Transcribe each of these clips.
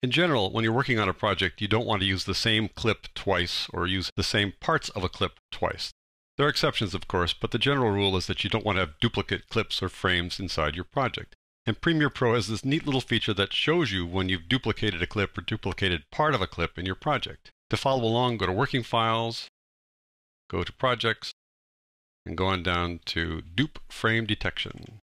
In general, when you're working on a project, you don't want to use the same clip twice or use the same parts of a clip twice. There are exceptions, of course, but the general rule is that you don't want to have duplicate clips or frames inside your project. And Premiere Pro has this neat little feature that shows you when you've duplicated a clip or duplicated part of a clip in your project. To follow along, go to Working Files, go to Projects, and go on down to Dupe Frame Detection.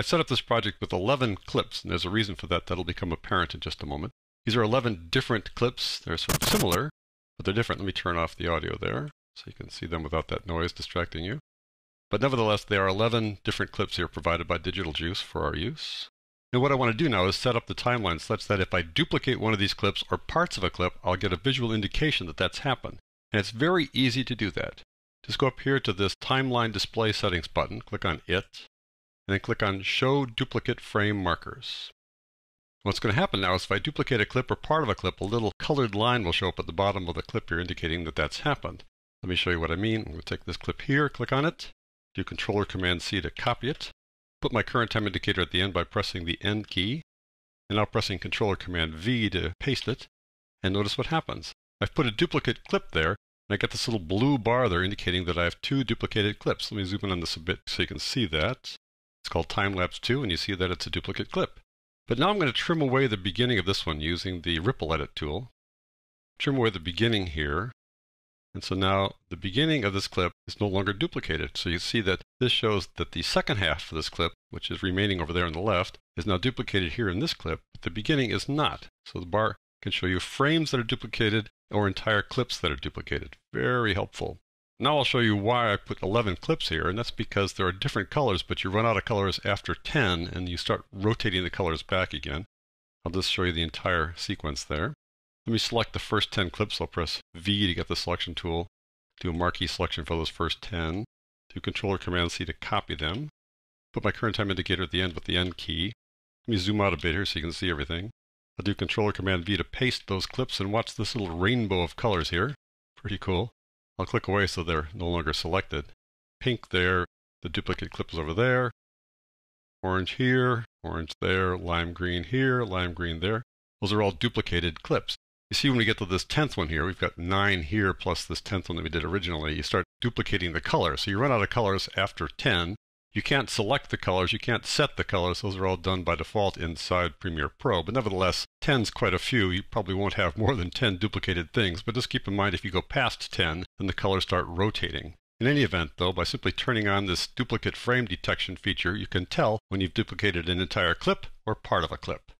I set up this project with 11 clips, and there's a reason for that that'll become apparent in just a moment. These are 11 different clips. They're sort of similar, but they're different. Let me turn off the audio there so you can see them without that noise distracting you. But nevertheless, there are 11 different clips here provided by Digital Juice for our use. And what I want to do now is set up the timeline such that if I duplicate one of these clips or parts of a clip, I'll get a visual indication that that's happened. And it's very easy to do that. Just go up here to this Timeline Display Settings button, click on it, and then click on Show Duplicate Frame Markers. What's going to happen now is if I duplicate a clip or part of a clip, a little colored line will show up at the bottom of the clip here indicating that that's happened. Let me show you what I mean. I'm going to take this clip here, click on it, do Controller Command C to copy it, put my current time indicator at the end by pressing the End key, and now pressing Controller Command V to paste it, and notice what happens. I've put a duplicate clip there, and I get this little blue bar there indicating that I have two duplicated clips. Let me zoom in on this a bit so you can see that. Called Time Lapse 2, and you see that it's a duplicate clip. But now I'm going to trim away the beginning of this one using the Ripple Edit tool. Trim away the beginning here, and so now the beginning of this clip is no longer duplicated. So you see that this shows that the second half of this clip, which is remaining over there on the left, is now duplicated here in this clip, but the beginning is not. So the bar can show you frames that are duplicated or entire clips that are duplicated. Very helpful. Now I'll show you why I put 11 clips here, and that's because there are different colors, but you run out of colors after 10, and you start rotating the colors back again. I'll just show you the entire sequence there. Let me select the first 10 clips. I'll press V to get the selection tool. Do a marquee selection for those first 10. Do Controller Command C to copy them. Put my current time indicator at the end with the End key. Let me zoom out a bit here so you can see everything. I'll do Controller Command V to paste those clips and watch this little rainbow of colors here. Pretty cool. I'll click away so they're no longer selected. Pink there, the duplicate clip is over there. Orange here, orange there, lime green here, lime green there. Those are all duplicated clips. You see when we get to this 10th one here, we've got 9 here plus this 10th one that we did originally. You start duplicating the color. So you run out of colors after 10. You can't select the colors, you can't set the colors. Those are all done by default inside Premiere Pro. But nevertheless, 10's quite a few. You probably won't have more than 10 duplicated things. But just keep in mind if you go past 10, then the colors start rotating. In any event, though, by simply turning on this duplicate frame detection feature, you can tell when you've duplicated an entire clip or part of a clip.